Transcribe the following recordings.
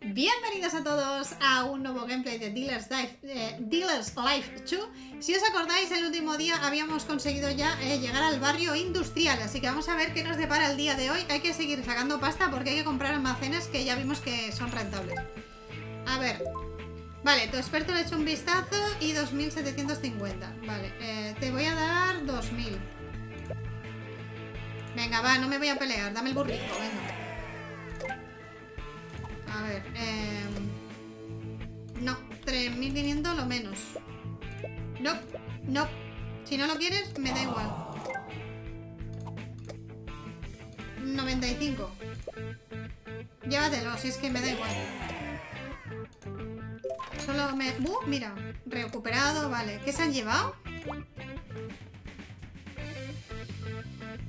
Bienvenidos a todos a un nuevo gameplay de Dealers Life, eh, Dealers Life 2 Si os acordáis, el último día habíamos conseguido ya eh, llegar al barrio industrial Así que vamos a ver qué nos depara el día de hoy. Hay que seguir sacando pasta porque hay que comprar almacenes que ya vimos que son rentables. A ver Vale, tu experto le ha hecho un vistazo y 2750 Vale, eh, te voy a dar 2000 Venga, va, no me voy a pelear, dame el burrito, venga a ver, eh... No, 3.500 lo menos. No, no. Si no lo quieres, me da igual. 95. Llévatelo, si es que me da igual. Solo me... ¡Uh! Mira, recuperado, vale. ¿Qué se han llevado?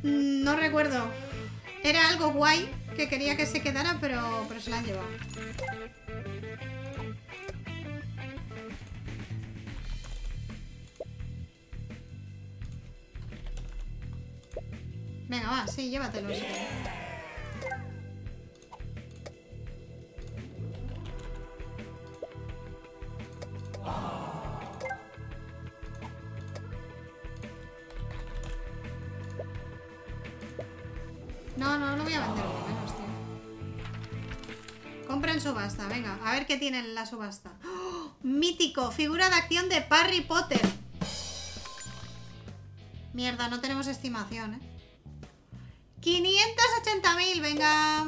Mm, no recuerdo. Era algo guay que quería que se quedara, pero, pero se la han llevado. Venga, va, sí, llévatelo. No, no, no voy a vender. Compra en subasta, venga. A ver qué tiene en la subasta. ¡Oh! Mítico, figura de acción de Harry Potter. Mierda, no tenemos estimación, ¿eh? 580.000, venga.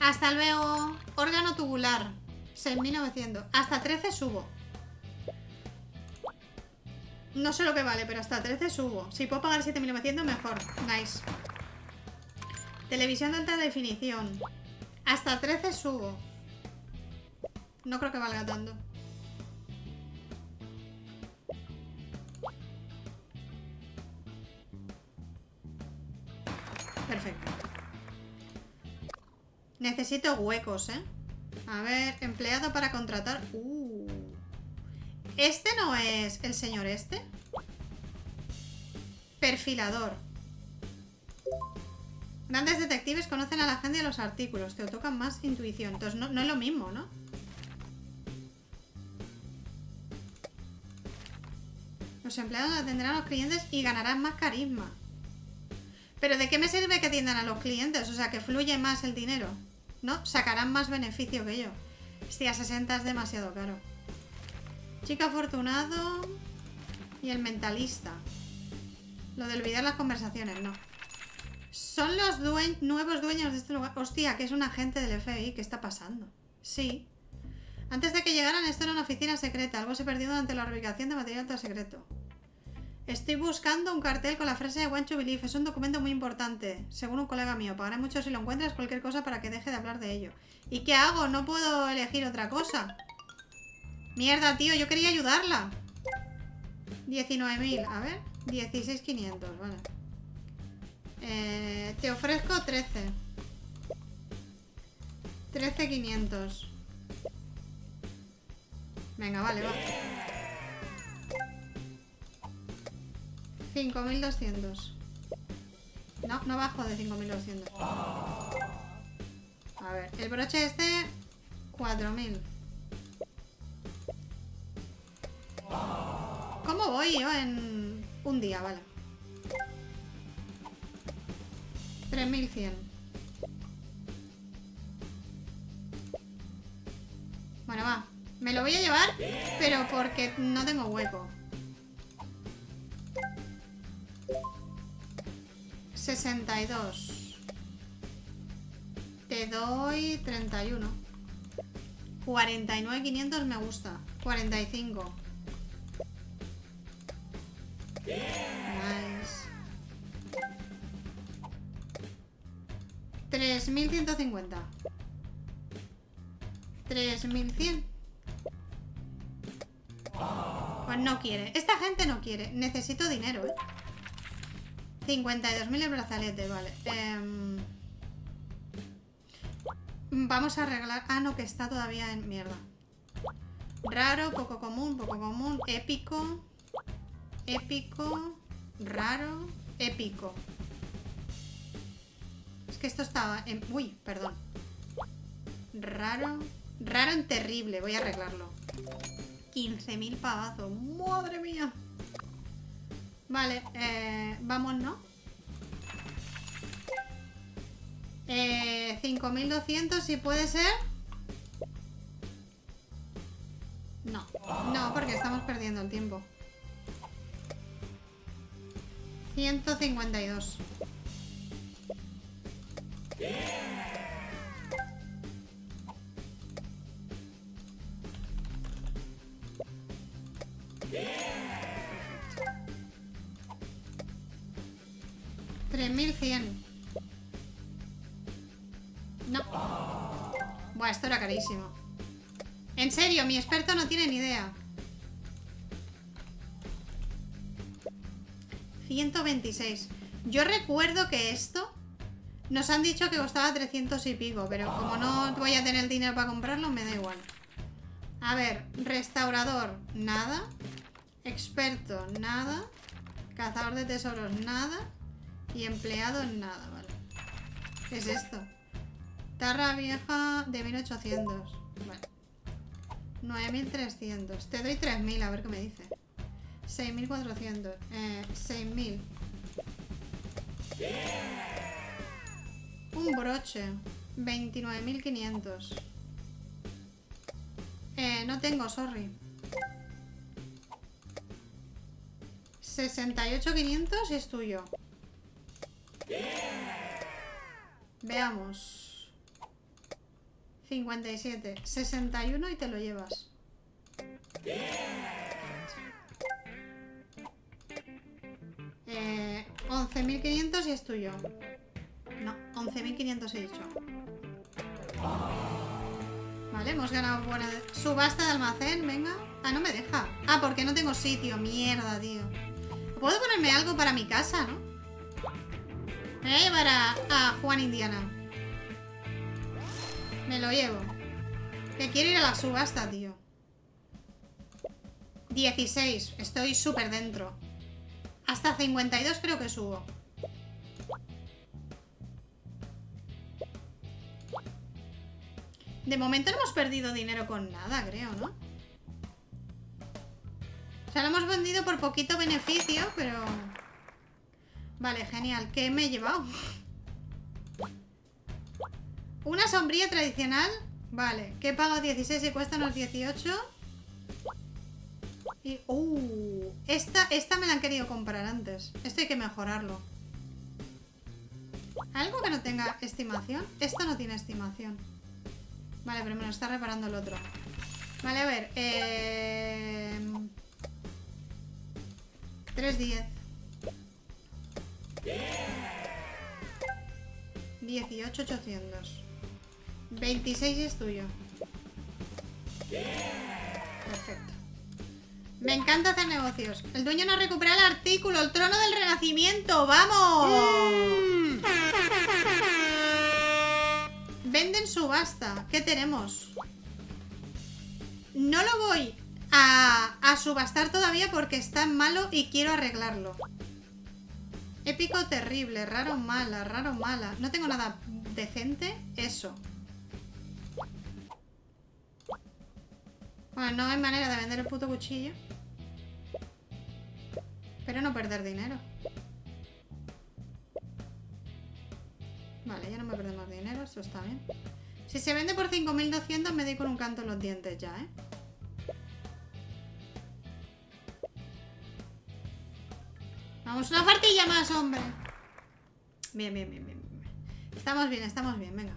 Hasta luego. Órgano tubular. 6.900. Hasta 13 subo. No sé lo que vale, pero hasta 13 subo. Si puedo pagar 7.900, mejor. Nice. Televisión de alta definición. Hasta 13 subo. No creo que valga tanto. Perfecto. Necesito huecos, ¿eh? A ver, empleado para contratar. Uh. ¿Este no es el señor este? Perfilador. Grandes detectives conocen a la gente y los artículos. Te tocan más intuición. Entonces no, es lo mismo, ¿no? Los empleados atenderán a los clientes y ganarán más carisma. ¿Pero de qué me sirve que atiendan a los clientes? O sea, que fluye más el dinero. ¿No? Sacarán más beneficio que yo. Hostia, 60 es demasiado caro. Chica afortunado y el mentalista. Lo de olvidar las conversaciones, no. Son los nuevos dueños de este lugar. Hostia, que es un agente del FBI. ¿Qué está pasando? Sí. Antes de que llegaran, esto era una oficina secreta. Algo se perdió durante la reubicación de material tan secreto. Estoy buscando un cartel con la frase de Want to. Es un documento muy importante, según un colega mío. Pagaré mucho si lo encuentras cualquier cosa para que deje de hablar de ello. ¿Y qué hago? No puedo elegir otra cosa. Mierda, tío, yo quería ayudarla. 19.000, a ver. 16.500, vale. Eh, te ofrezco 13. 13.500. Venga, vale, va. 5.200. No, no bajo de 5.200. A ver, el broche este, 4.000. ¿Cómo voy yo en un día? Vale. 3100. Bueno, va. Me lo voy a llevar, pero porque no tengo hueco. 62. Te doy 31. 49,500 me gusta. 45. Nice. 3150. 3100. Pues no quiere. Esta gente no quiere. Necesito dinero, ¿eh? 52.000 el brazalete, vale. Em, vamos a arreglar... Ah, no, que está todavía en mierda. Raro, poco común, poco común. Épico. Épico. Raro. Épico que esto estaba en... Uy, perdón. Raro. Raro en terrible. Voy a arreglarlo. 15.000 pavazos. ¡Madre mía! Vale, eh, vamos, ¿no? Eh, 5.200 si puede ser. No, no, porque estamos perdiendo el tiempo. 152. Tres mil cien. No. Buah, esto era carísimo. En serio, mi experto no tiene ni idea. 126. Yo recuerdo que esto nos han dicho que costaba 300 y pico, pero como no voy a tener dinero para comprarlo, me da igual. A ver, restaurador, nada. Experto, nada. Cazador de tesoros, nada. Y empleado, nada, vale. ¿Qué es esto? Tarra vieja de 1800. Vale. 9300. Te doy 3000, a ver qué me dice. 6400. Eh, 6000. Un broche. 29.500. Eh, no tengo, sorry. 68.500 y es tuyo. Veamos. 57. 61 y te lo llevas. Eh, 11.500 y es tuyo. No, 11.500 he dicho. Vale, hemos ganado buena... Subasta de almacén, venga. Ah, no me deja. Ah, porque no tengo sitio. Mierda, tío. Puedo ponerme algo para mi casa, ¿no? Me voy a llevar a Juan Indiana. Me lo llevo. Que quiero ir a la subasta, tío. 16. Estoy súper dentro. Hasta 52 creo que subo. De momento no hemos perdido dinero con nada, creo, ¿no? O sea, lo hemos vendido por poquito beneficio, pero... Vale, genial. ¿Qué me he llevado? Una sombría tradicional. Vale. ¿Qué pago 16 y cuesta unos 18? Y... Uh, esta, esta me la han querido comprar antes. Esto hay que mejorarlo. ¿Algo que no tenga estimación? Esta no tiene estimación. Vale, pero me lo está reparando el otro. Vale, a ver. Eh... 3.10. 18.800. 26 es tuyo. Perfecto. Me encanta hacer negocios. El dueño nos recupera el artículo, el trono del renacimiento. ¡Vamos! ¿Qué tenemos? No lo voy a, subastar todavía porque está malo y quiero arreglarlo. Épico terrible, raro mala, raro mala. No tengo nada decente. Eso. Bueno, no hay manera de vender el puto cuchillo. Pero no perder dinero. Vale, ya no me pierdo más dinero, eso está bien. Si se vende por 5.200 me doy con un canto en los dientes ya, ¿eh? Vamos, una fartilla más, hombre. Bien, bien, bien, bien. Estamos bien, estamos bien, venga.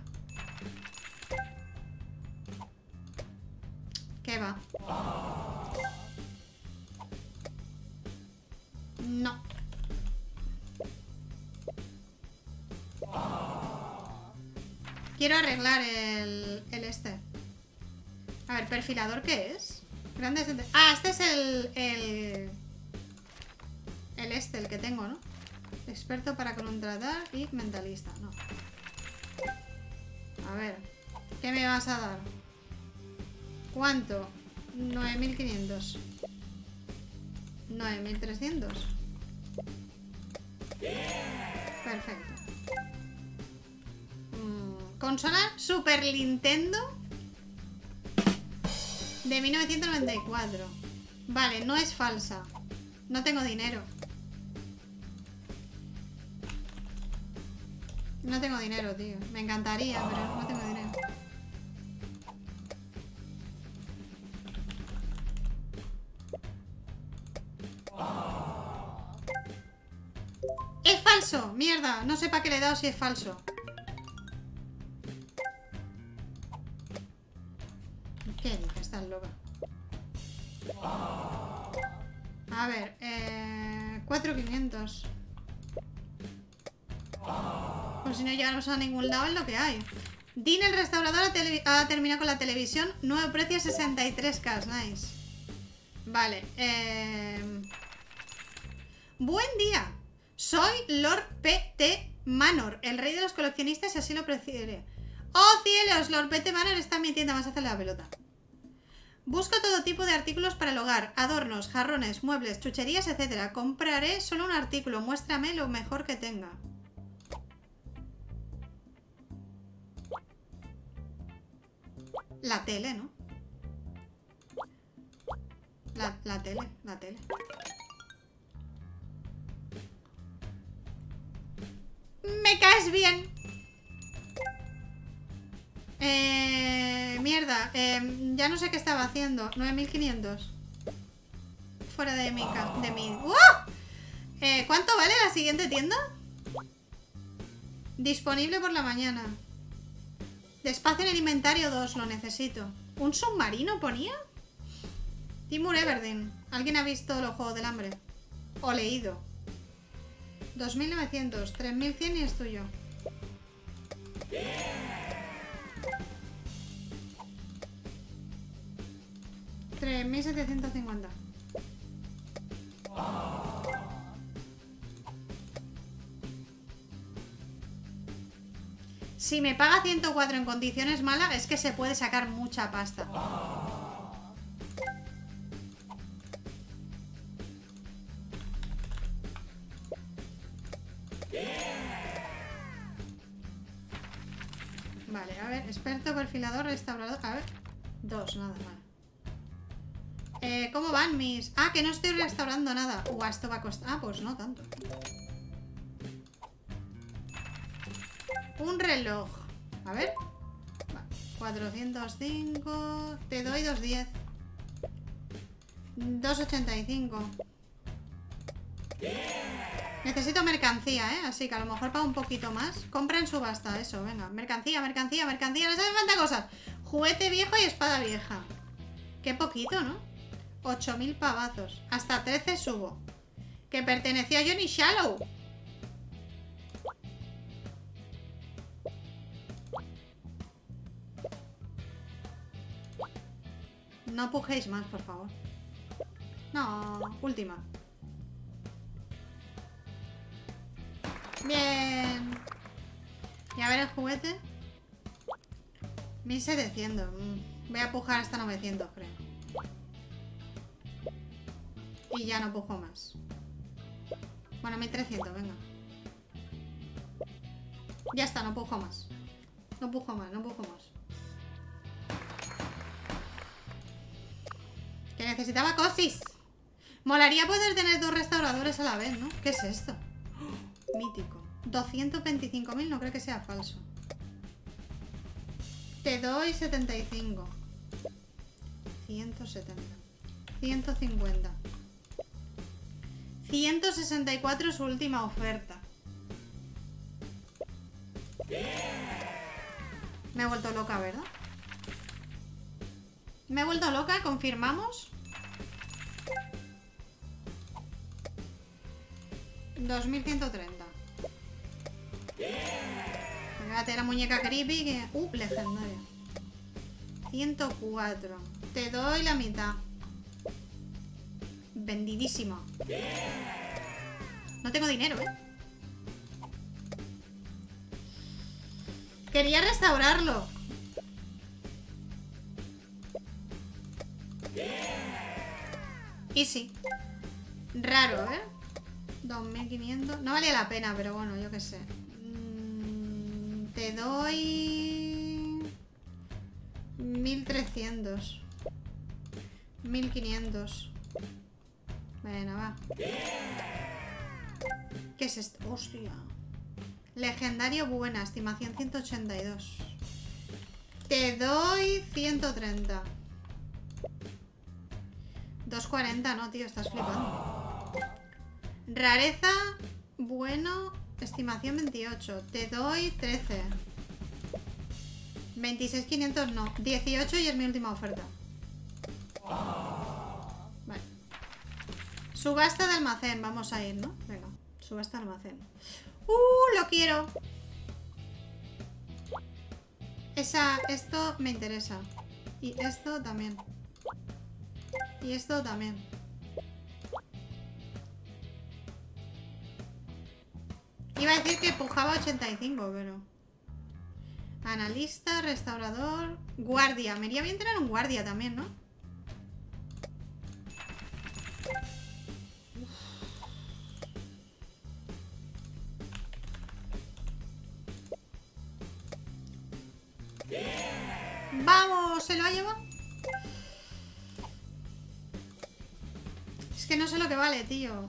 ¿Qué va? No. Quiero arreglar el, el este. A ver, perfilador, ¿qué es? Grandes... Ah, este es el, el... El este, el que tengo, ¿no? Experto para contratar y mentalista, no. A ver. ¿Qué me vas a dar? ¿Cuánto? 9.500. 9.300. Perfecto. Consola Super Nintendo de 1994. Vale, no es falsa. No tengo dinero. No tengo dinero, tío. Me encantaría, pero no tengo dinero. ¡Es falso! ¡Mierda! No sé para qué le he dado si es falso. No llegamos a ningún lado es lo que hay. Dean el restaurador ha, ha terminado con la televisión. Nuevo precio 63k. Nice. Vale. eh, Buen día. Soy Lord P.T. Manor, el rey de los coleccionistas, y así lo prefiere. ¡Oh, cielos! Lord P.T. Manor está en mi tienda. Vas a hacerle la pelota. Busco todo tipo de artículos para el hogar, adornos, jarrones, muebles, chucherías, etc. Compraré solo un artículo, muéstrame lo mejor que tenga. La tele, ¿no? La, la tele, la tele. Me caes bien. Eh, mierda, eh, ya no sé qué estaba haciendo. 9500. Fuera de mi... De mi ¡Uh! Eh, ¿Cuánto vale la siguiente tienda? Disponible por la mañana. Despacio en el inventario 2, lo necesito. ¿Un submarino ponía? Timur Everdeen. ¿Alguien ha visto los Juegos del Hambre? O leído. 2900, 3100 y es tuyo. ¡3750! Si me paga 104 en condiciones malas, es que se puede sacar mucha pasta. Vale, a ver, experto, perfilador, restaurador. A ver, dos, nada, vale. Eh, ¿Cómo van mis...? Ah, que no estoy restaurando nada. Uh, esto va a costar... Ah, pues no tanto. Un reloj. A ver. Va, 405. Te doy 210. 285. Necesito mercancía, ¿eh? Así que a lo mejor pago un poquito más. Compra en subasta, eso, venga. Mercancía, mercancía, mercancía. No hace falta cosas. Juguete viejo y espada vieja. Qué poquito, ¿no? 8.000 pavazos. Hasta 13 subo. Que pertenecía a Johnny Shallow. No pujéis más, por favor. No, última. Bien. Y a ver el juguete. 1700. Mm, Voy a pujar hasta 900, creo. Y ya no pujo más. Bueno, 1300, venga. Ya está, no pujo más. No pujo más, no pujo más. Necesitaba cosis. Molaría poder tener dos restauradores a la vez, ¿no? ¿Qué es esto? Mítico. 225.000 no creo que sea falso. Te doy 75. 170. 150. 164 su última oferta. Me he vuelto loca, ¿verdad? Me he vuelto loca, confirmamos. 2130. Fíjate la muñeca creepy que... Uh, legendaria. 104. Te doy la mitad. Vendidísimo. No tengo dinero, ¿eh? Quería restaurarlo. Y sí. Raro, ¿eh? 2500. No valía la pena, pero bueno, yo qué sé. Mm, Te doy... 1300. 1500. Bueno, va. ¿Qué es esto? Hostia. Legendario buena, estimación 182. Te doy 130. 240, no, tío, estás flipando. Rareza, bueno, estimación 28. Te doy 13. 26.500 no. 18 y es mi última oferta. Vale. Subasta de almacén, vamos a ir, ¿no? Venga, subasta de almacén. ¡Uh! Lo quiero. Esa, esto me interesa. Y esto también. Y esto también. Iba a decir que pujaba 85, pero... Analista, restaurador... Guardia. Me iría bien tener un guardia también, ¿no? ¡Vamos! ¿Se lo ha llevado? Es que no sé lo que vale, tío.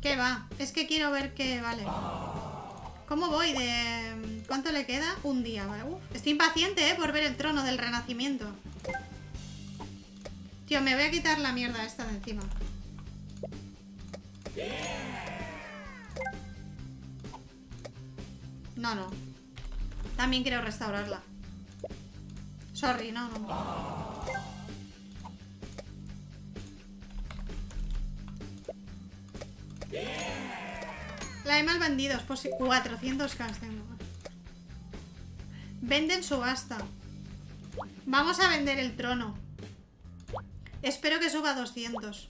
¿Qué va? Es que quiero ver qué vale. ¿Cómo voy de...? ¿Cuánto le queda? Un día, ¿vale? Estoy impaciente, ¿eh? Por ver el trono del renacimiento. Tío, me voy a quitar la mierda esta de encima. No, no. También quiero restaurarla. Sorry, no, no. La de mal vendidos, pues 400 k tengo. Venden subasta. Vamos a vender el trono. Espero que suba a 200.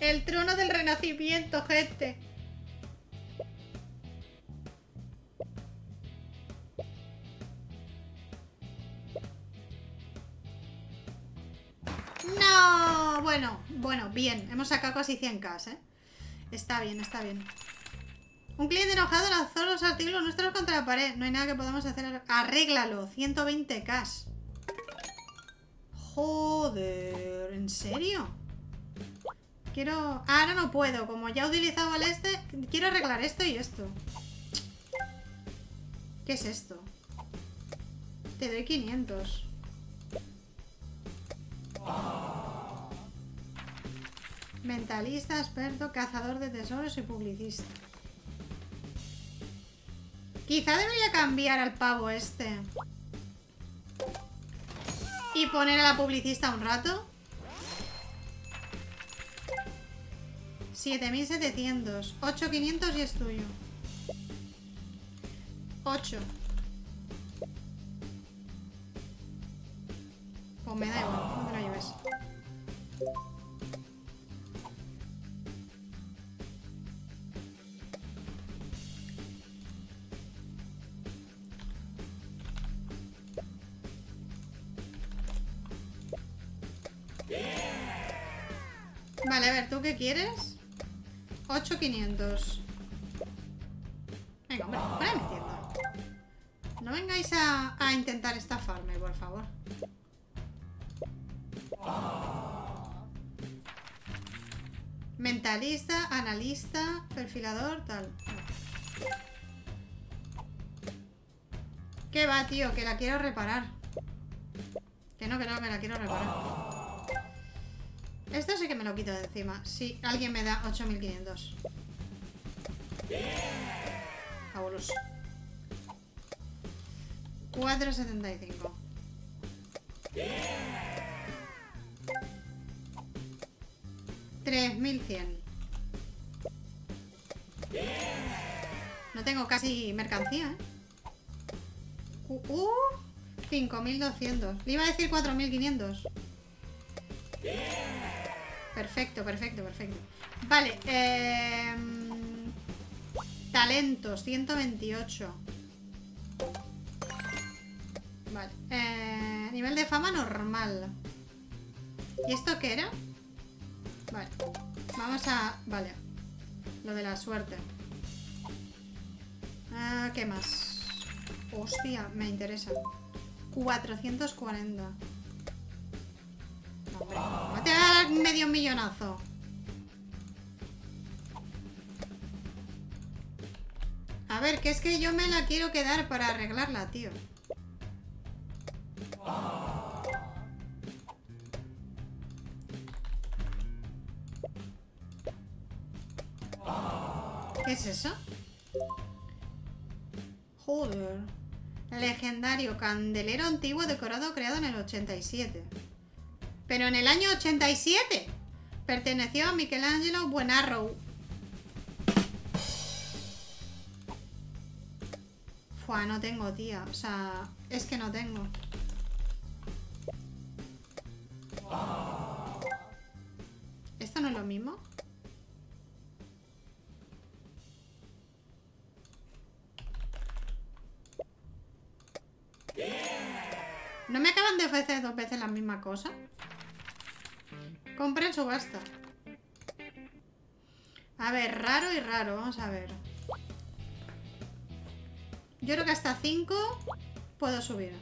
El trono del renacimiento, gente. No, bueno, bueno, bien. Hemos sacado casi 100k, ¿eh? Está bien, está bien. Un cliente enojado lanzó los artículos nuestros contra la pared. No hay nada que podamos hacer. Arréglalo. 120k. Joder, ¿en serio? Quiero... Ahora no puedo. Como ya he utilizado el este, quiero arreglar esto y esto. ¿Qué es esto? Te doy 500. Mentalista, experto, cazador de tesoros y publicista. Quizá debería cambiar al pavo este. Y poner a la publicista un rato. 7700. 8500 y es tuyo. 8. Pues me da igual, no te lo lleves. Vale, a ver, ¿tú qué quieres? 8500. Venga, hombre, para metiendo. No vengáis a, a intentar estafarme, por favor. Mentalista, analista, perfilador, tal. ¿Qué va, tío? Que la quiero reparar. Que no, que no, me la quiero reparar. Esto sí que me lo quito de encima. Si alguien me da 8500. Fabuloso. 475. Tres mil cien. No tengo casi mercancía, ¿eh? Uh, uh 5200. Le iba a decir 4500. Perfecto, perfecto, perfecto. Vale, eh, talentos, 128. Vale, nivel de fama normal. ¿Y esto qué era? Vale, vamos a... Vale. Lo de la suerte. Ah, ¿Qué más? Hostia, me interesa. 440. A dar medio millonazo. A ver, que es que yo me la quiero quedar para arreglarla, tío. ¿Qué es eso? Joder. Legendario candelero antiguo decorado creado en el 87. Pero en el año 87 perteneció a Michelangelo Buenarrou. Fua, no tengo, tía. O sea, es que no tengo. ¿Esto no es lo mismo? ¿No me acaban de ofrecer dos veces la misma cosa? En subasta. A ver, raro y raro. Vamos a ver. Yo creo que hasta 5 puedo subir.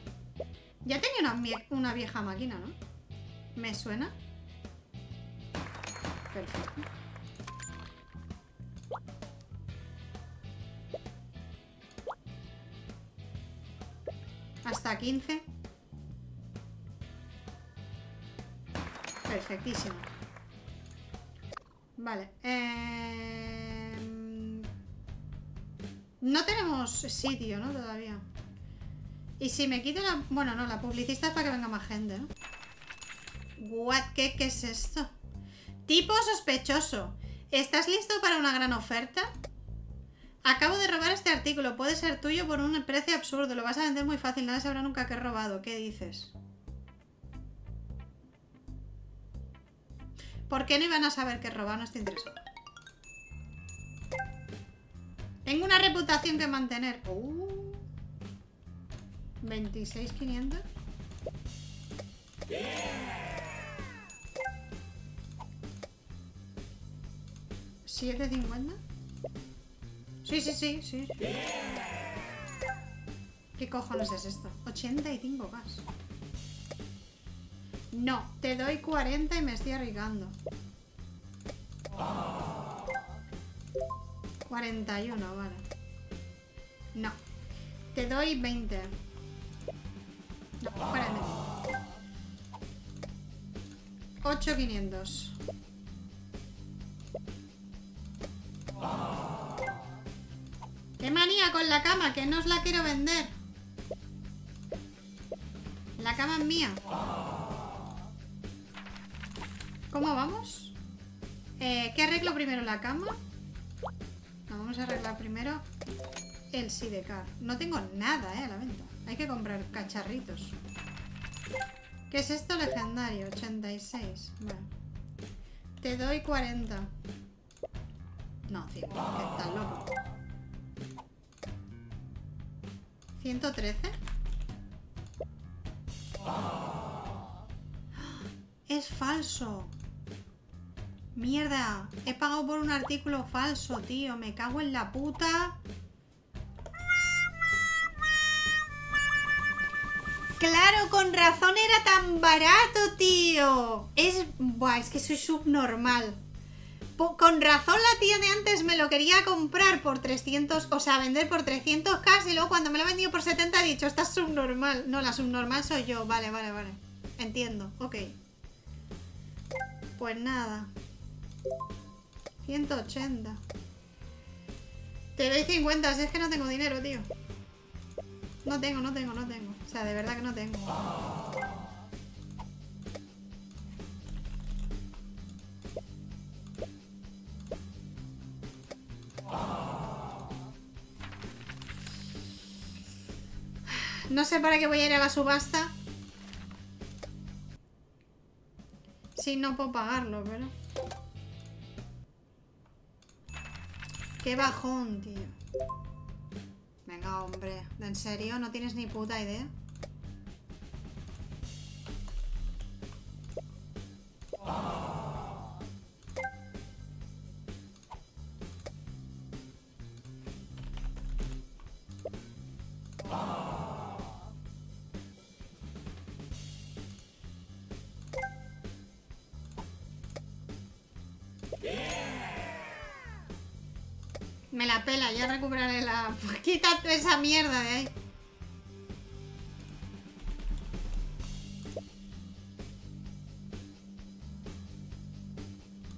Ya tenía una, una vieja máquina, ¿no? ¿Me suena? Perfecto. Hasta 15. Perfectísimo. Vale. Eh... No tenemos sitio, ¿no? Todavía. Y si me quito la... Bueno, no, la publicista es para que venga más gente. What? ¿Qué, ¿Qué es esto? Tipo sospechoso. ¿Estás listo para una gran oferta? Acabo de robar este artículo. Puede ser tuyo por un precio absurdo. Lo vas a vender muy fácil. Nadie sabrá nunca que he robado. ¿Qué dices? ¿Por qué no iban a saber que robar? No estoy interesado. Tengo una reputación que mantener. Uh, 26.500. ¿7.50? Sí, sí, sí, sí. ¿Qué cojones es esto? 85 más. No, te doy 40 y me estoy arriesgando. 41, vale. No. Te doy 20. No, fuera de 8500. ¡Qué manía con la cama! Que no os la quiero vender. La cama es mía. ¿Cómo vamos? Eh, ¿Qué arreglo primero? ¿La cama? vamos a arreglar primero el sidecar. No tengo nada, eh, a la venta. Hay que comprar cacharritos. ¿Qué es esto? Legendario, 86. Vale. Te doy 40. No, 100, que estás loco. 113. Es falso. Mierda, he pagado por un artículo falso, tío. Me cago en la puta. Claro, con razón era tan barato, tío. Es... Buah, es que soy subnormal. con razón la tía de antes me lo quería comprar por 300, o sea, vender por 300k y luego cuando me lo ha vendido por 70 ha dicho, estás subnormal. No, la subnormal soy yo. Vale, vale, vale. Entiendo, ok. Pues nada. 180. Te doy 50, si es que no tengo dinero, tío. No tengo, no tengo, no tengo. O sea, de verdad que no tengo. No sé para qué voy a ir a la subasta. Si no puedo pagarlo, pero... Qué bajón, tío. Venga, hombre. ¿En serio? ¿No tienes ni puta idea? Me la pela, ya recuperaré la... Quítate esa mierda de ahí.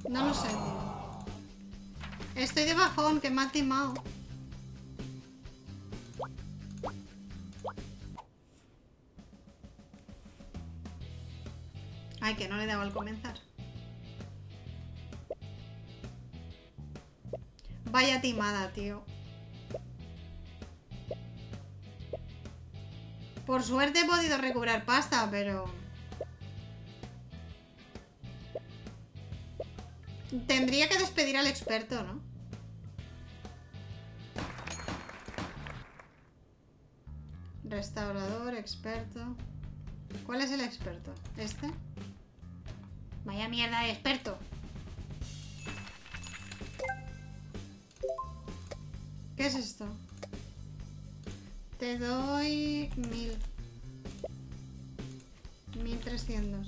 No lo sé, Estoy de bajón, que me ha timado. Ay, que no le he dado al comenzar. Vaya timada, tío. Por suerte he podido recuperar pasta, pero... Tendría que despedir al experto, ¿no? Restaurador, experto... ¿Cuál es el experto? ¿Este? Vaya mierda de experto. es esto? Te doy mil. 1300.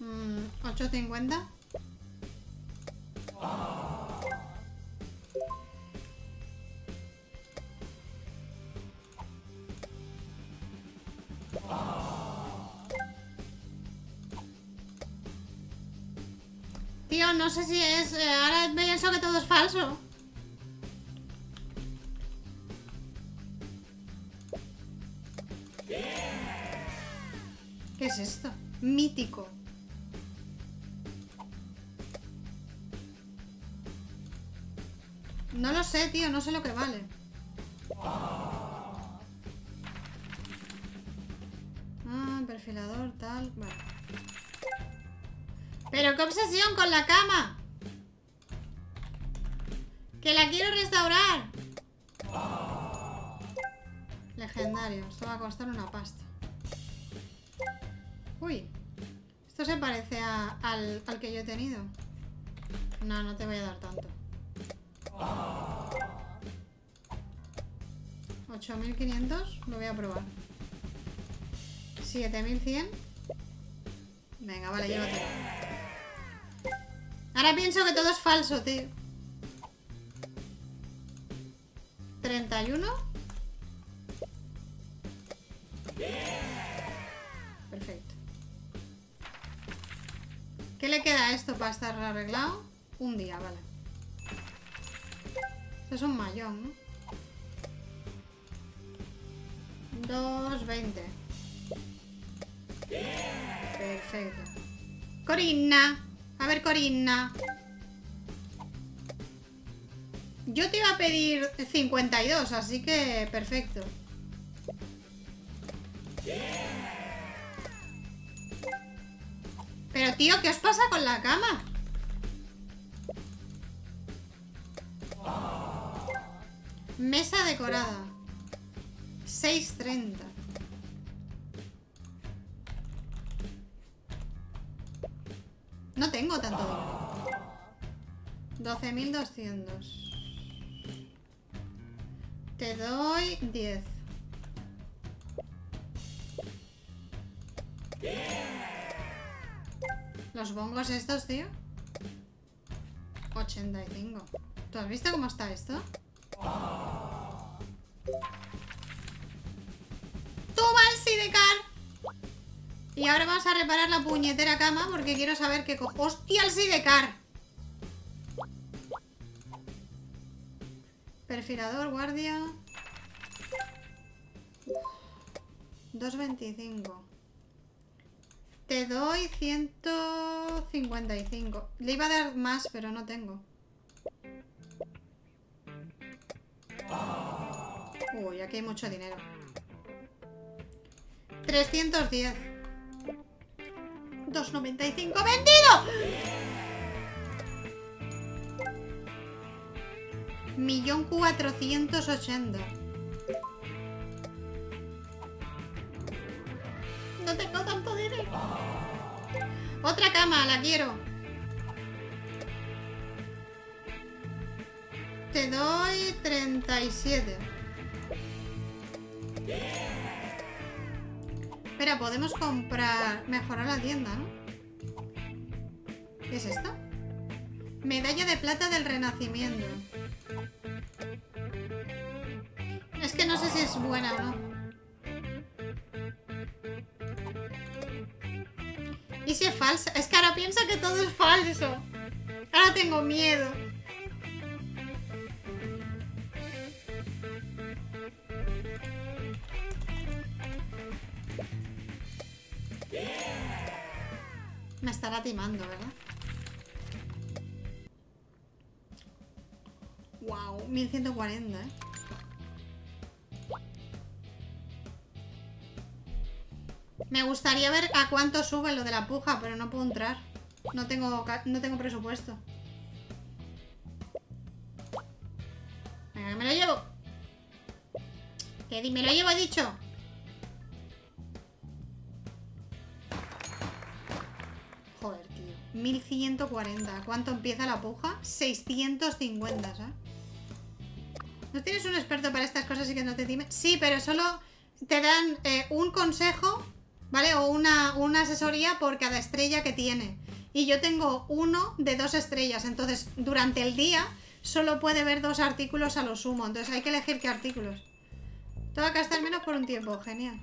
Mm, 850. No sé si es... Eh, ahora pienso que todo es falso. ¿Qué es esto? Mítico. No lo sé, tío, no sé lo que vale. Ah, perfilador, tal, vale. Qué obsesión con la cama. Que la quiero restaurar. Legendario. Esto va a costar una pasta. Uy. Esto se parece al, que yo he tenido. No, no te voy a dar tanto. 8500, lo voy a probar. 7100. Venga, vale, yo lo tengo. Ahora pienso que todo es falso, tío. 31. Perfecto. ¿Qué le queda a esto para estar arreglado? Un día, vale. Esto es un mayón, ¿no? 2.20. Perfecto. Corina. A ver, Corinna. Yo te iba a pedir 52, así que perfecto. Pero tío, ¿qué os pasa con la cama? Mesa decorada. 6.30. No tengo tanto dinero. 12.200. Te doy 10. Los bongos estos, tío. 85. ¿Tú has visto cómo está esto? Y ahora vamos a reparar la puñetera cama porque quiero saber qué cojo. ¡Hostia, el Sidecar! Perfilador, guardia. 2.25. Te doy 155. Le iba a dar más, pero no tengo. Uy, aquí hay mucho dinero. 310. 295 vendido. Millón cuatrocientos ochenta. No tengo tanto dinero. Otra cama, la quiero. Te doy 37. Espera, podemos comprar... Mejorar la tienda, ¿no? ¿Qué es esto? Medalla de plata del renacimiento. Es que no sé si es buena no. ¿Y si es falsa? Es que ahora piensa que todo es falso. Ahora tengo miedo. Estará timando, ¿verdad? Wow, 1140, ¿eh? Me gustaría ver a cuánto sube lo de la puja, pero no puedo entrar. No tengo, no tengo presupuesto. Venga, me lo llevo. Que me lo llevo, he dicho. 1140. ¿Cuánto empieza la puja? 650, ¿sabes? ¿No tienes un experto para estas cosas y que no te dime? Sí, pero solo te dan eh, un consejo, ¿vale? O una, una asesoría por cada estrella que tiene. Y yo tengo uno de dos estrellas. Entonces, durante el día solo puede ver dos artículos a lo sumo. Entonces hay que elegir qué artículos. Todo acá está al menos por un tiempo. Genial.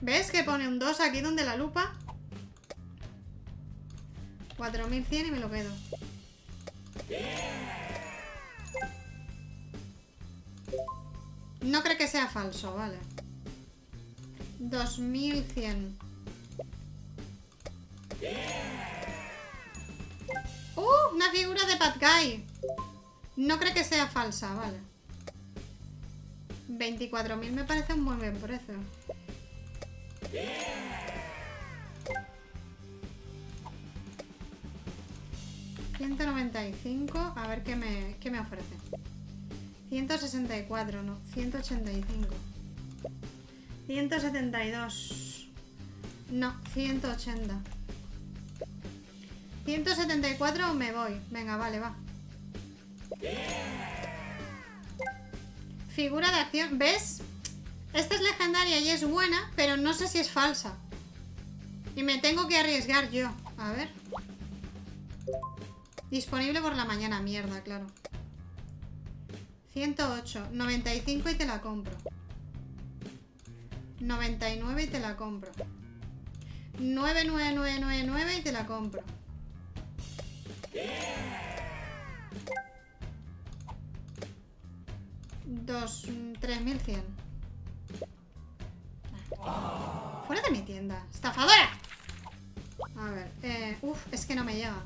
¿Ves que pone un 2 aquí donde la lupa? 4100 y me lo quedo. No creo que sea falso, vale. 2100. ¡Uh! Una figura de Bad Guy. No creo que sea falsa, vale. 24.000 me parece un buen precio. 195, a ver qué me, qué me ofrece. 164, no, 185. 172. No, 180. 174 me voy. Venga, vale, va. Figura de acción. ¿Ves? Esta es legendaria y es buena, pero no sé si es falsa. Y me tengo que arriesgar yo. A ver. Disponible por la mañana, mierda, claro. 108, 95 y te la compro. 99 y te la compro. 99999 y te la compro. Dos, 3100. Fuera de mi tienda. ¡Estafadora! A ver, eh, uf, es que no me llega.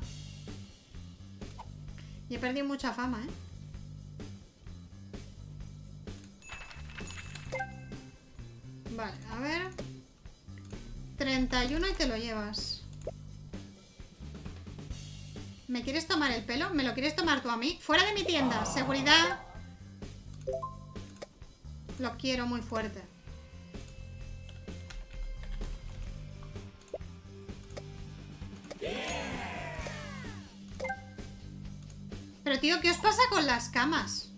Y he perdido mucha fama, ¿eh? Vale, a ver. 31 y te lo llevas. ¿Me quieres tomar el pelo? ¿Me lo quieres tomar tú a mí? ¡Fuera de mi tienda! Seguridad. Lo quiero muy fuerte. Tío, ¿qué os pasa con las camas?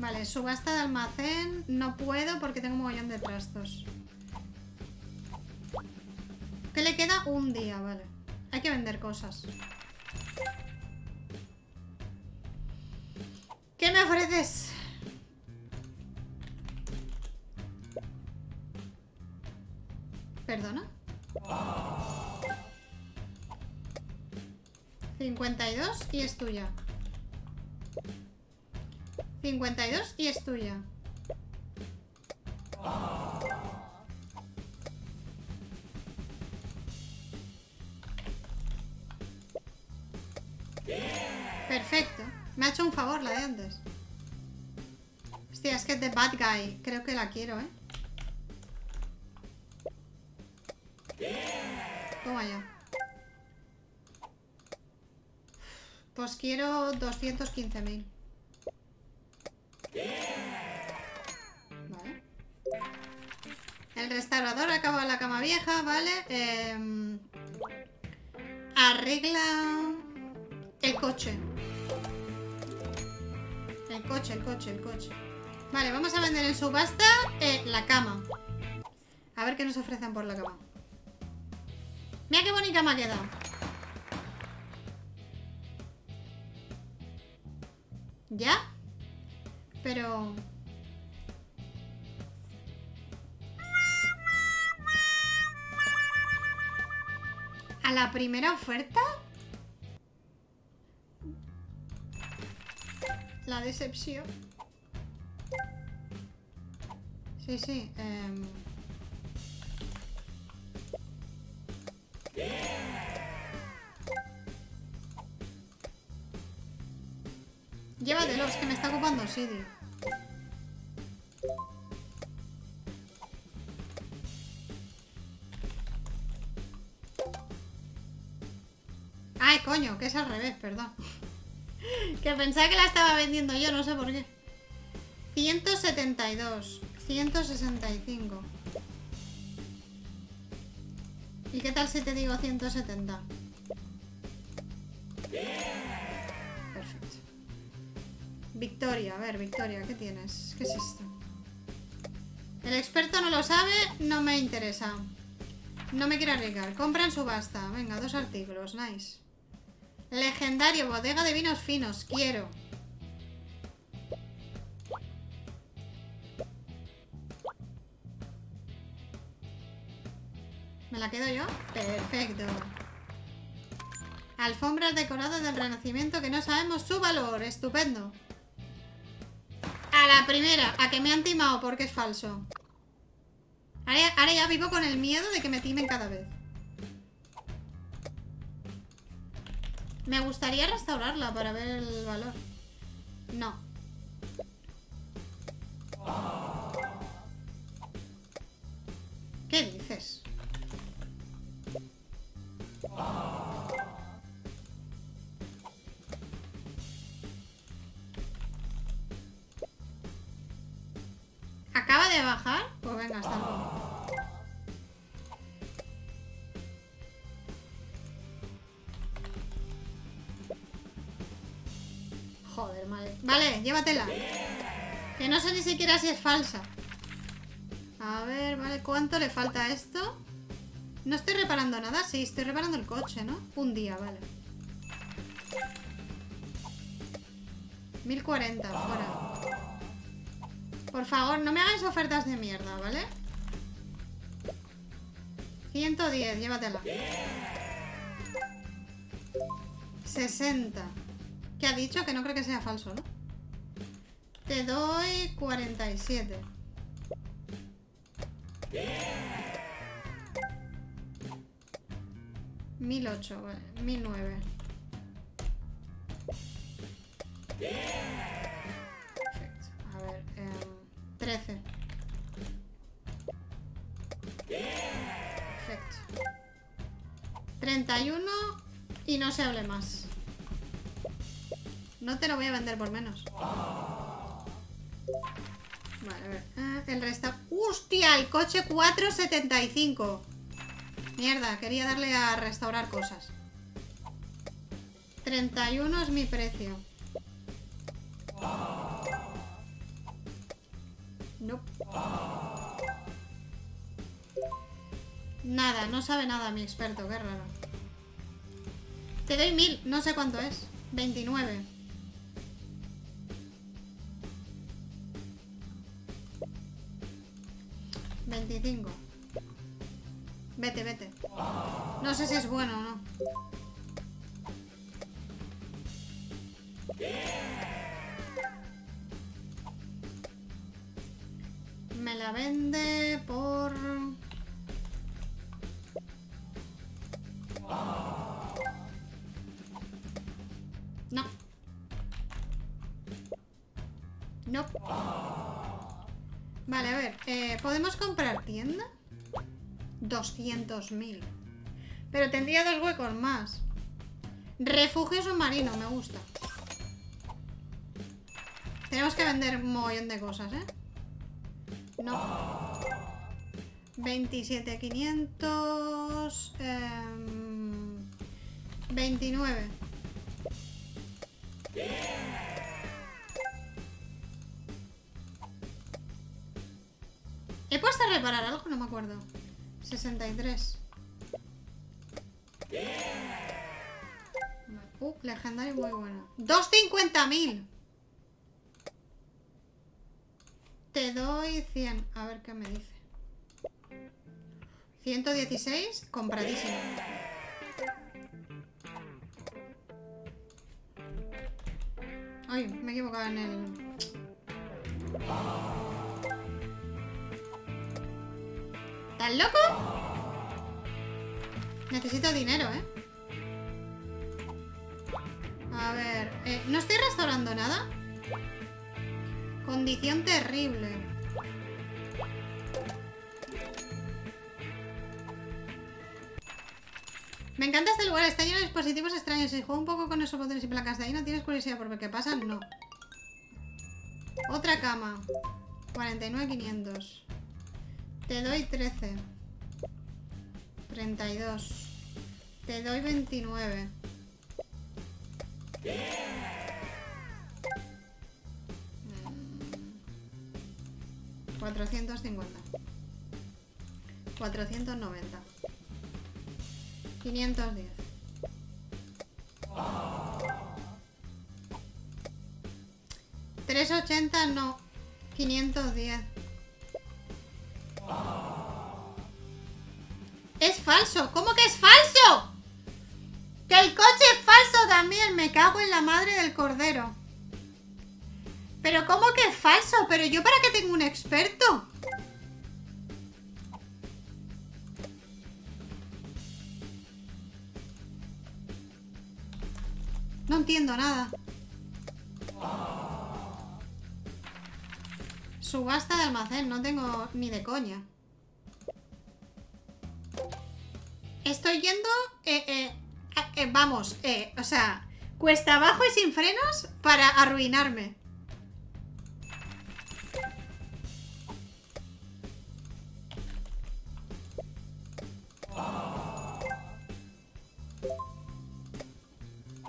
Vale, subasta de almacén no puedo porque tengo un mogollón de trastos. Que le queda un día, vale. Hay que vender cosas. 52 y es tuya. 52 y es tuya. Perfecto. Me ha hecho un favor la de antes. Hostia, es que es de Bad Guy. Creo que la quiero, ¿eh? Quiero 215.000. Vale. El restaurador acaba la cama bien. deja, ¿vale? Em, arregla el coche. El coche, el coche, el coche. Vale, vamos a vender en subasta eh, la cama. A ver qué nos ofrecen por la cama. Mira qué bonita me ha quedado. ¿Ya? Pero... ¿A la primera oferta? La decepción. Sí, sí. em. Llévatelo, es que me está ocupando sitio. Ay, coño, que es al revés, perdón. que pensaba que la estaba vendiendo yo, no sé por qué. 172, 165. ¿Y qué tal si te digo 170? Victoria, a ver, Victoria, ¿qué tienes? ¿Qué es esto? El experto no lo sabe, no me interesa. No me quiero arriesgar. Compra en subasta. Venga, dos artículos, nice. Legendario, bodega de vinos finos, quiero. ¿Me la quedo yo? Perfecto. Alfombras decoradas del Renacimiento que no sabemos su valor. Estupendo. La primera, a que me han timado porque es falso. Ahora ya vivo con el miedo de que me timen cada vez. Me gustaría restaurarla para ver el valor. No. Vale, llévatela. Que no sé ni siquiera si es falsa. A ver, vale, ¿cuánto le falta esto? No estoy reparando nada, sí, estoy reparando el coche, ¿no? Un día, vale. 1040, fuera. Por favor, no me hagáis ofertas de mierda, ¿vale? 110, llévatela. 60. ¿Qué ha dicho? Que no creo que sea falso, ¿no? Te doy 47. Mil ocho, vale. Mil nueve. Perfecto. A ver, em, 13. Perfecto. 31 y no se hable más. No te lo voy a vender por menos. Vale, a ver. Ah, el resto. ¡Hostia! El coche 475. Mierda, quería darle a restaurar cosas. 31 es mi precio. No. Nada, no sabe nada mi experto, qué raro. Te doy mil, no sé cuánto es. 29. Vete, vete. No sé si es bueno o no. 200.000. Pero tendría dos huecos más. Refugio submarino, me gusta. Tenemos que vender un mogollón de cosas, ¿eh? No. 27,500... em, 29. ¿He puesto a reparar algo? No me acuerdo. 63. Uh, legendario muy bueno. ¡250.000! Te doy 100. A ver qué me dice. 116, compradísimo. Ay, me he equivocado en el... ¿Estás loco? Necesito dinero, ¿eh? A ver, eh, ¿no estoy restaurando nada? Condición terrible. Me encanta este lugar, está lleno de dispositivos extraños. Si juego un poco con esos botones y placas de ahí, ¿no tienes curiosidad por ver qué pasa? No. Otra cama. 49,500. Te doy 13. 32. Te doy 29. 450. 490. 510. ¿380? No. 510. ¡Es falso! ¿Cómo que es falso? ¡Que el coche es falso también! Me cago en la madre del cordero. ¿Pero cómo que es falso? ¿Pero yo para qué tengo un experto? No entiendo nada. Subasta de almacén, no tengo ni de coña. Estoy yendo, eh, eh, eh, vamos, eh, o sea, cuesta abajo y sin frenos para arruinarme.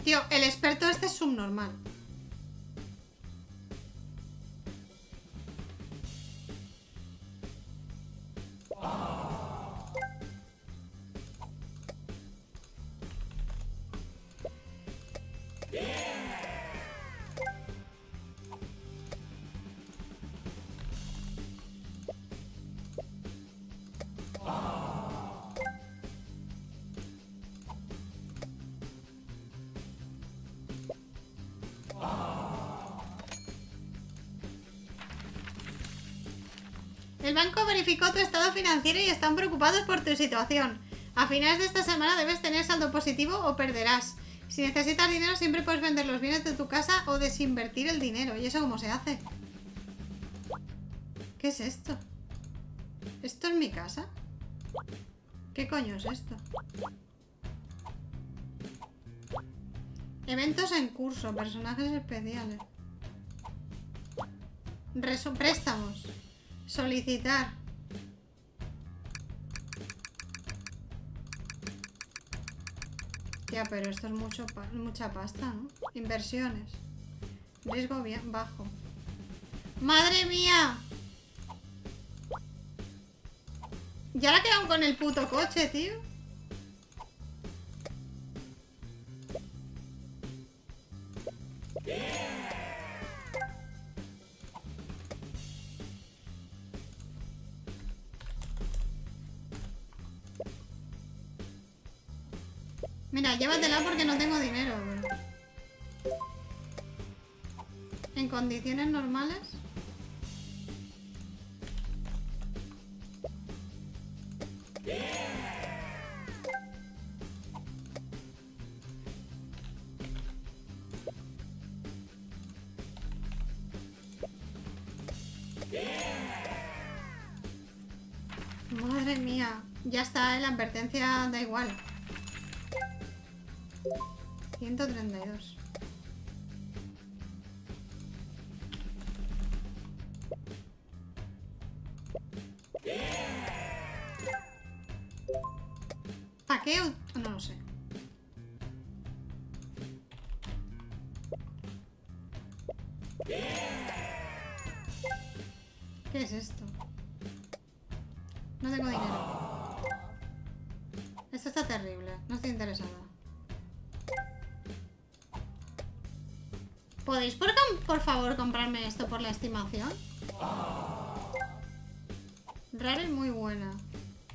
Tío, el experto este es subnormal. Verificó estado financiero y están preocupados por tu situación. A finales de esta semana debes tener saldo positivo o perderás. Si necesitas dinero siempre puedes vender los bienes de tu casa o desinvertir el dinero. ¿Y eso cómo se hace? ¿Qué es esto? ¿Esto es mi casa? ¿Qué coño es esto? Eventos en curso, personajes especiales. Reso- préstamos. Solicitar. Ya, pero esto es mucho mucha pasta, ¿no? Inversiones. Riesgo bien bajo. ¡Madre mía! ¿Ya la quedan con el puto coche, tío? Llévatela porque no tengo dinero. En condiciones normales... Madre mía, ya está, ¿eh? la advertencia da igual. 132. ¿Para qué? No lo sé. ¿Qué es esto? No tengo dinero. Favor comprarme esto por la estimación? Rara y muy buena.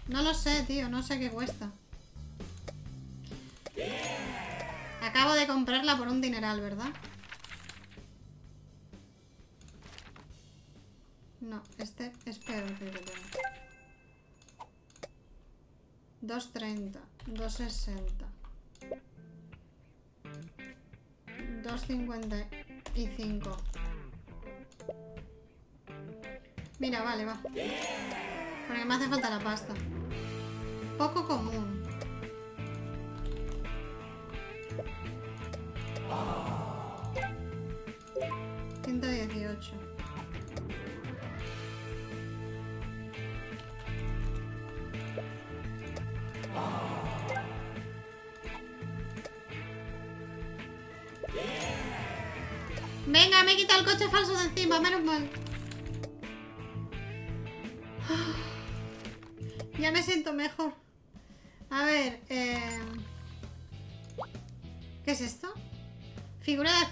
No lo sé, tío. No sé qué cuesta. Acabo de comprarla por un dineral, ¿verdad? No, este es peor que el tengo. 2.30, 2.60. 2.55. Mira, vale, va. Porque me hace falta la pasta. Poco común.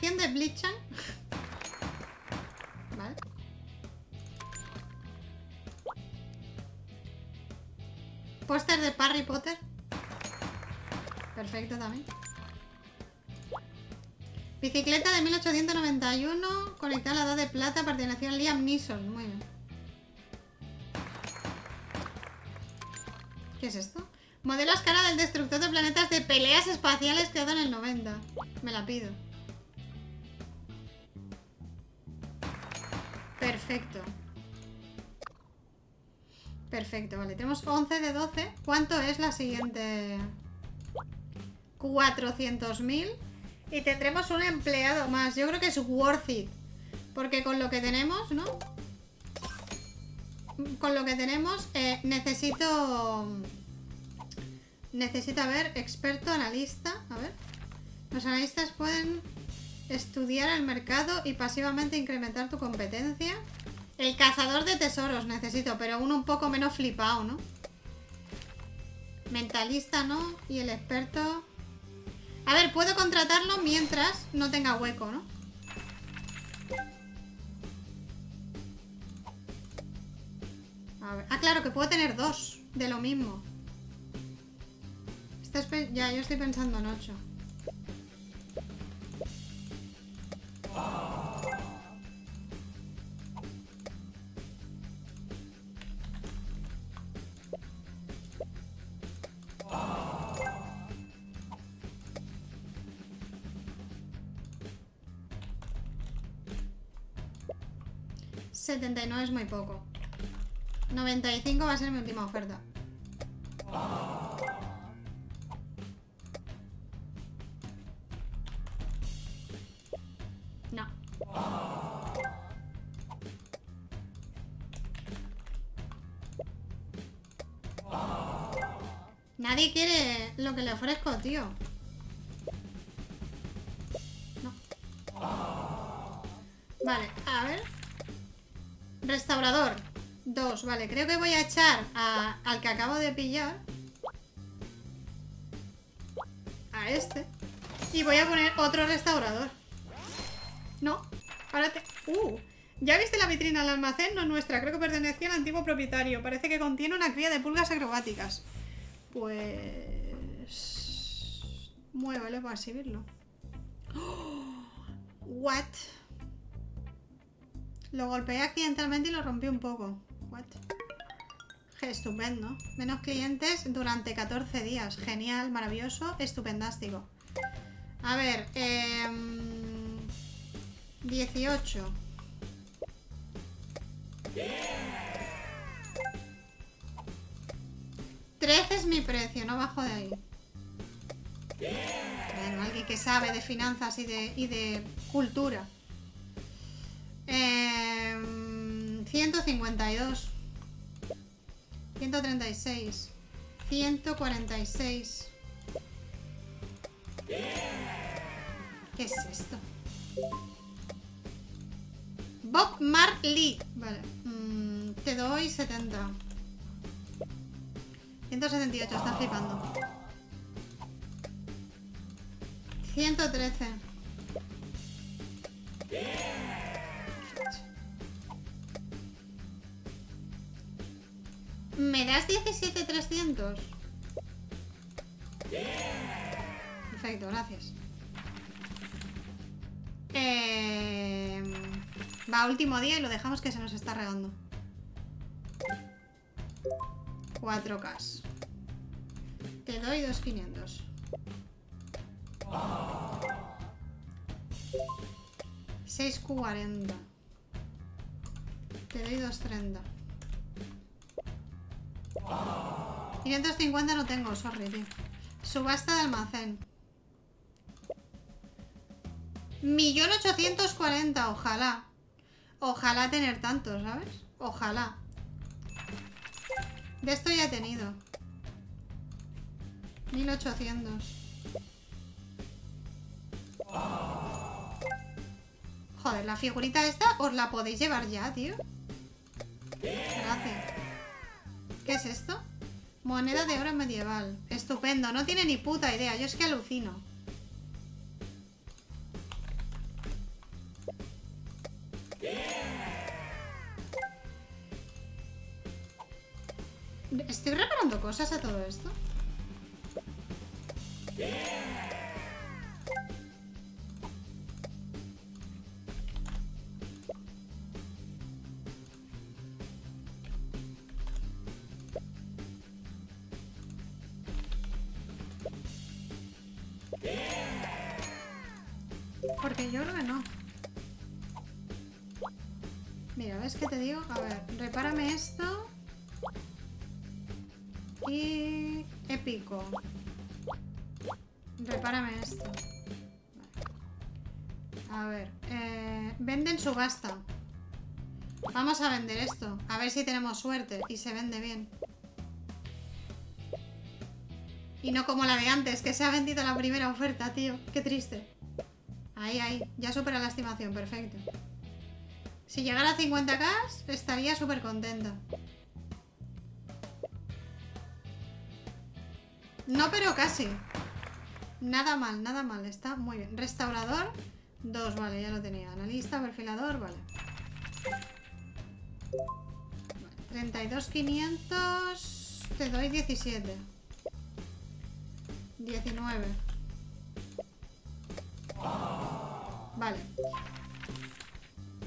De Bleachan. vale. Póster de Harry Potter. Perfecto también. Bicicleta de 1891, conectada a la edad de plata, participación Liam Neeson. Muy bien. ¿Qué es esto? Modelo a escala del destructor de planetas de peleas espaciales creado en el 90. Me la pido. Perfecto, vale. Tenemos 11 de 12. ¿Cuánto es la siguiente? 400.000. Y tendremos un empleado más. Yo creo que es worth it. Porque con lo que tenemos, ¿no? Con lo que tenemos, eh, necesito... Necesito, a ver, experto, analista. A ver. Los analistas pueden estudiar el mercado y pasivamente incrementar tu competencia. El cazador de tesoros necesito, pero uno un poco menos flipado, ¿no? Mentalista, ¿no? Y el experto... A ver, puedo contratarlo mientras no tenga hueco, ¿no? Ah, claro, que puedo tener dos de lo mismo. Ya, yo estoy pensando en ocho. ...79 es muy poco... ...95 va a ser mi última oferta... No. Nadie quiere lo que le ofrezco, tío. No. Vale, a ver. Restaurador. Dos, vale. Creo que voy a echar al que acabo de pillar. A este. Y voy a poner otro restaurador. No. Ahora te... ¡Uh! ¿Ya viste la vitrina del almacén? No nuestra. Creo que pertenecía al antiguo propietario. Parece que contiene una cría de pulgas acrobáticas. Pues... Muévelo para exhibirlo. ¿What? Lo golpeé accidentalmente y lo rompí un poco. What? Estupendo. Menos clientes durante 14 días. Genial, maravilloso, estupendástico. A ver, eh, 18. 13 es mi precio, no bajo de ahí. Bueno, alguien que sabe de finanzas y de, y de cultura. Eh, 152. 136. 146. ¿Qué es esto? Bob Marley. Vale. Mm, te doy 70. 178, está flipando. 113. ¿Me das 17,300? Perfecto, gracias. Eh, va, último día y lo dejamos que se nos está regando. 4K. Te doy 2,500. 6,40. Te doy 2,30. 550 no tengo, sorry, tío. Subasta de almacén. Millón ochocientos cuarenta, ojalá. Ojalá tener tanto, ¿sabes? Ojalá. De esto ya he tenido. 1800. Joder, la figurita esta os la podéis llevar ya, tío. Gracias. ¿Qué es esto? Moneda de oro medieval. Estupendo. No tiene ni puta idea. Yo es que alucino. ¿Estoy reparando cosas a todo esto? Porque yo creo que no. Mira, ¿ves qué te digo? A ver, repárame esto. Y... Épico. Repárame esto. A ver. Eh, venden subasta. Vamos a vender esto. A ver si tenemos suerte y se vende bien. Y no como la de antes, que se ha vendido la primera oferta, tío. Qué triste. Ahí, ahí. Ya supera la estimación, perfecto. Si llegara a 50k, estaría súper contenta. No, pero casi. Nada mal, nada mal. Está muy bien. Restaurador, dos, vale, ya lo tenía. Analista, perfilador, vale. vale 32.500. Te doy 17. 19. Vale.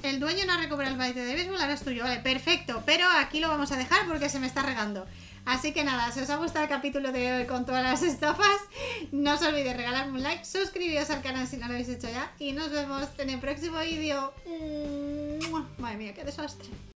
El dueño no ha recuperado el baile de béisbol, ahora es tuyo. Vale, perfecto. Pero aquí lo vamos a dejar porque se me está regando. Así que nada, si os ha gustado el capítulo de hoy con todas las estafas, no os olvidéis regalarme un like, suscribiros al canal si no lo habéis hecho ya y nos vemos en el próximo vídeo. Madre mía, qué desastre.